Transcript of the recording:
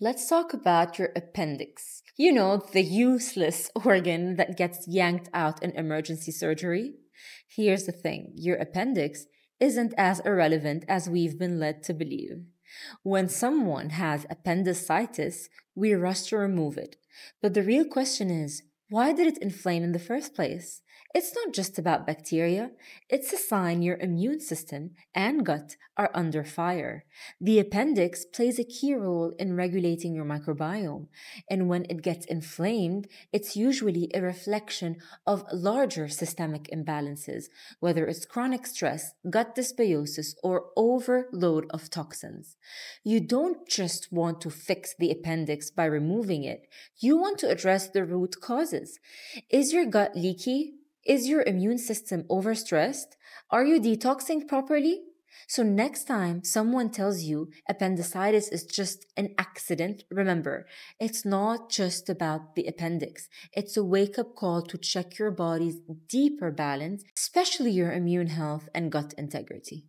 Let's talk about your appendix. You know, the useless organ that gets yanked out in emergency surgery. Here's the thing your appendix isn't as irrelevant as we've been led to believe. When someone has appendicitis, we rush to remove it. But the real question is why did it inflame in the first place? It's not just about bacteria, it's a sign your immune system and gut are under fire. The appendix plays a key role in regulating your microbiome, and when it gets inflamed, it's usually a reflection of larger systemic imbalances, whether it's chronic stress, gut dysbiosis, or overload of toxins. You don't just want to fix the appendix by removing it, you want to address the root causes. Is your gut leaky? Is your immune system overstressed? Are you detoxing properly? So, next time someone tells you appendicitis is just an accident, remember, it's not just about the appendix. It's a wake up call to check your body's deeper balance, especially your immune health and gut integrity.